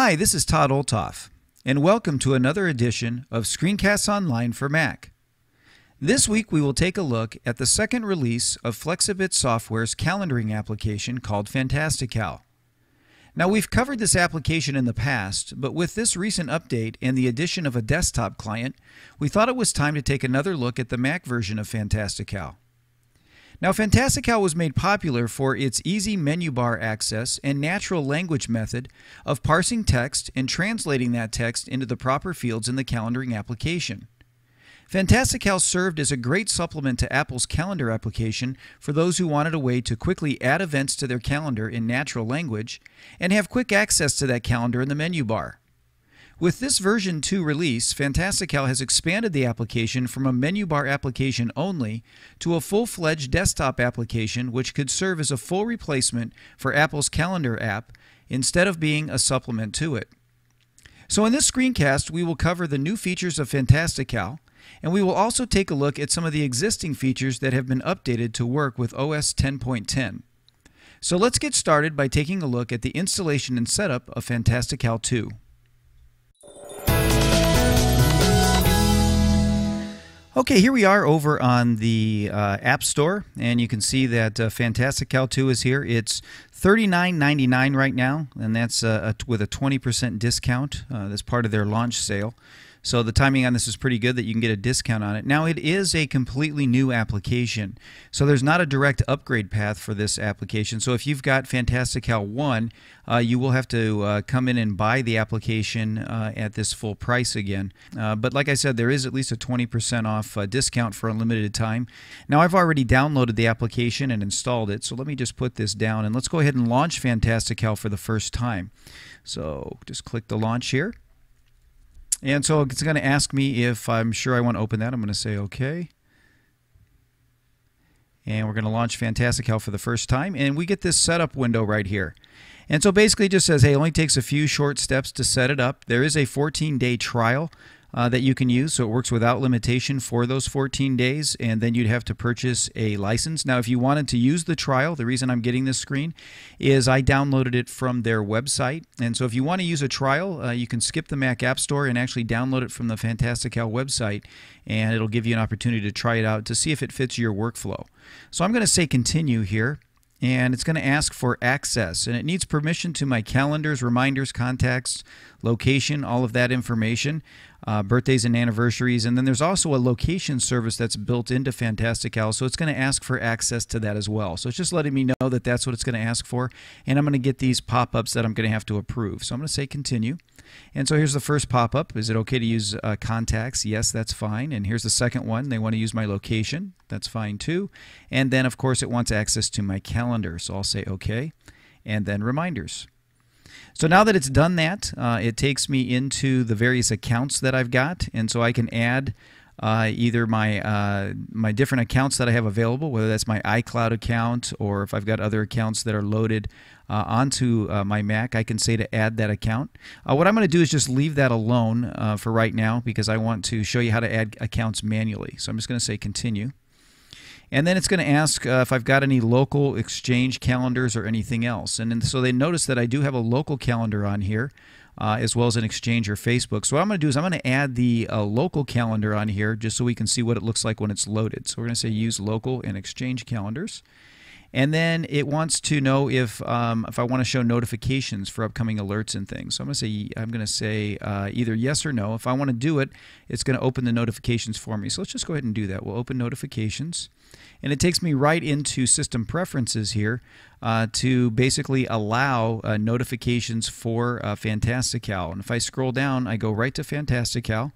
Hi, this is Todd Olthoff, and welcome to another edition of Screencasts Online for Mac. This week we will take a look at the second release of Flexibit Software's calendaring application called Fantastical. Now we've covered this application in the past, but with this recent update and the addition of a desktop client, we thought it was time to take another look at the Mac version of Fantastical. Now, Fantastical was made popular for its easy menu bar access and natural language method of parsing text and translating that text into the proper fields in the calendaring application. Fantastical served as a great supplement to Apple's calendar application for those who wanted a way to quickly add events to their calendar in natural language and have quick access to that calendar in the menu bar. With this version 2 release, Fantastical has expanded the application from a menu bar application only to a full-fledged desktop application which could serve as a full replacement for Apple's calendar app instead of being a supplement to it. So in this screencast, we will cover the new features of Fantastical, and we will also take a look at some of the existing features that have been updated to work with OS 10.10. So let's get started by taking a look at the installation and setup of Fantastical 2. Okay, here we are over on the uh, App Store, and you can see that uh, Fantastical 2 is here. It's $39.99 right now, and that's uh, a, with a 20% discount. Uh, that's part of their launch sale. So the timing on this is pretty good that you can get a discount on it. Now it is a completely new application. So there's not a direct upgrade path for this application. So if you've got Fantastic Fantastical 1, uh, you will have to uh, come in and buy the application uh, at this full price again. Uh, but like I said, there is at least a 20% off uh, discount for a limited time. Now I've already downloaded the application and installed it. So let me just put this down and let's go ahead and launch Fantastic Fantastical for the first time. So just click the launch here. And so it's going to ask me if I'm sure I want to open that. I'm going to say OK. And we're going to launch Fantastical for the first time. And we get this setup window right here. And so basically it just says, hey, it only takes a few short steps to set it up. There is a 14-day trial uh, that you can use. So it works without limitation for those 14 days, and then you'd have to purchase a license. Now, if you wanted to use the trial, the reason I'm getting this screen is I downloaded it from their website. And so if you want to use a trial, uh, you can skip the Mac App Store and actually download it from the Fantastical website, and it'll give you an opportunity to try it out to see if it fits your workflow. So I'm going to say continue here and it's going to ask for access and it needs permission to my calendars reminders contacts location all of that information uh, birthdays and anniversaries. And then there's also a location service that's built into fantastical so it's going to ask for access to that as well. So it's just letting me know that that's what it's going to ask for. And i'm going to get these pop-ups that i'm going to have to approve. So i'm going to say continue. And so here's the first pop-up. Is it okay to use uh, contacts? Yes that's fine. And here's the second one. They want to use my location. That's fine too. And then of course it wants access to my calendar. So i'll say okay. And then reminders so now that it's done that, uh, it takes me into the various accounts that I've got, and so I can add uh, either my uh, my different accounts that I have available, whether that's my iCloud account or if I've got other accounts that are loaded uh, onto uh, my Mac, I can say to add that account. Uh, what I'm going to do is just leave that alone uh, for right now because I want to show you how to add accounts manually. So I'm just going to say continue. And then it's going to ask uh, if I've got any local exchange calendars or anything else. And so they notice that I do have a local calendar on here. Uh, as well as an exchange or Facebook. So what I'm going to do is I'm going to add the uh, local calendar on here just so we can see what it looks like when it's loaded. So we're going to say use local and exchange calendars. And then it wants to know if um, if I want to show notifications for upcoming alerts and things. So I'm to say I'm to say uh, either yes or no. If I want to do it, it's going to open the notifications for me. So let's just go ahead and do that. We'll open notifications. And it takes me right into system preferences here uh, to basically allow uh, notifications for uh, Fantastical. And if I scroll down, I go right to Fantastical.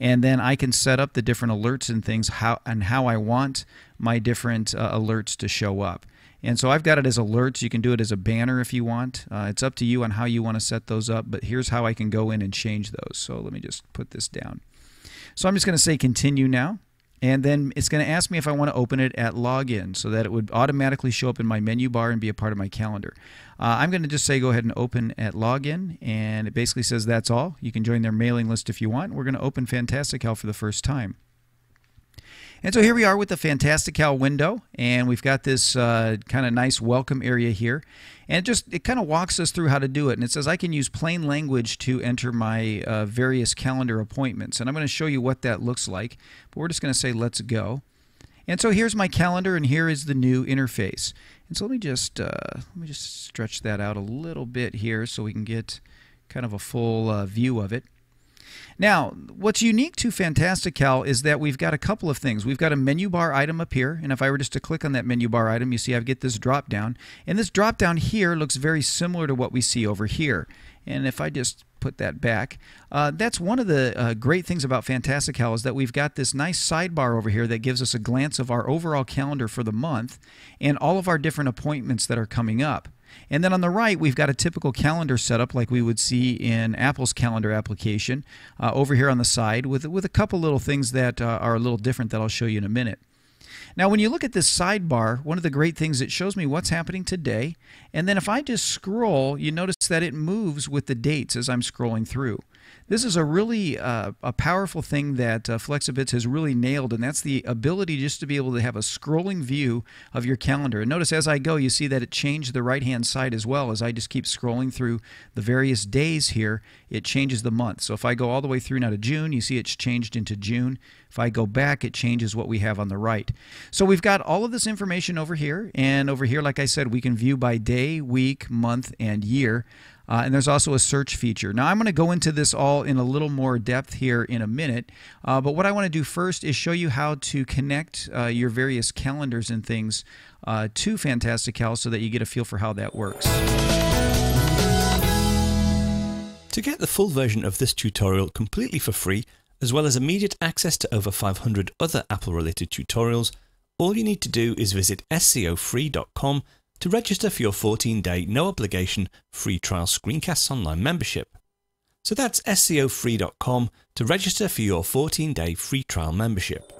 And then I can set up the different alerts and things how and how I want my different uh, alerts to show up. And so I've got it as alerts. You can do it as a banner if you want. Uh, it's up to you on how you want to set those up, but here's how I can go in and change those. So let me just put this down. So I'm just going to say continue now. And then it's going to ask me if I want to open it at login so that it would automatically show up in my menu bar and be a part of my calendar. Uh, I'm going to just say go ahead and open at login, and it basically says that's all. You can join their mailing list if you want. We're going to open Fantastical for the first time. And so here we are with the Fantastical window, and we've got this uh, kind of nice welcome area here. And it just it kind of walks us through how to do it. And it says I can use plain language to enter my uh, various calendar appointments. And I'm going to show you what that looks like. But we're just going to say let's go. And so here's my calendar, and here is the new interface. And so let me just uh, let me just stretch that out a little bit here so we can get kind of a full uh, view of it. Now, what's unique to Fantastical is that we've got a couple of things. We've got a menu bar item up here, and if I were just to click on that menu bar item, you see I get this drop down. And this drop down here looks very similar to what we see over here. And if I just put that back. Uh, that's one of the uh, great things about Fantastical is that we've got this nice sidebar over here that gives us a glance of our overall calendar for the month and all of our different appointments that are coming up. And then on the right, we've got a typical calendar setup like we would see in Apple's calendar application uh, over here on the side with, with a couple little things that uh, are a little different that I'll show you in a minute. Now, when you look at this sidebar, one of the great things, it shows me what's happening today. And then if I just scroll, you notice that it moves with the dates as I'm scrolling through. This is a really uh, a powerful thing that uh, Flexibits has really nailed, and that's the ability just to be able to have a scrolling view of your calendar. And notice as I go, you see that it changed the right-hand side as well. As I just keep scrolling through the various days here, it changes the month. So if I go all the way through now to June, you see it's changed into June. If I go back, it changes what we have on the right. So we've got all of this information over here, and over here, like I said, we can view by day, week, month, and year. Uh, and there's also a search feature. Now, I'm going to go into this all in a little more depth here in a minute. Uh, but what I want to do first is show you how to connect uh, your various calendars and things uh, to Fantastical so that you get a feel for how that works. To get the full version of this tutorial completely for free, as well as immediate access to over 500 other Apple related tutorials, all you need to do is visit scofree.com to register for your 14 day no obligation free trial Screencasts Online membership. So that's scofree.com to register for your 14 day free trial membership.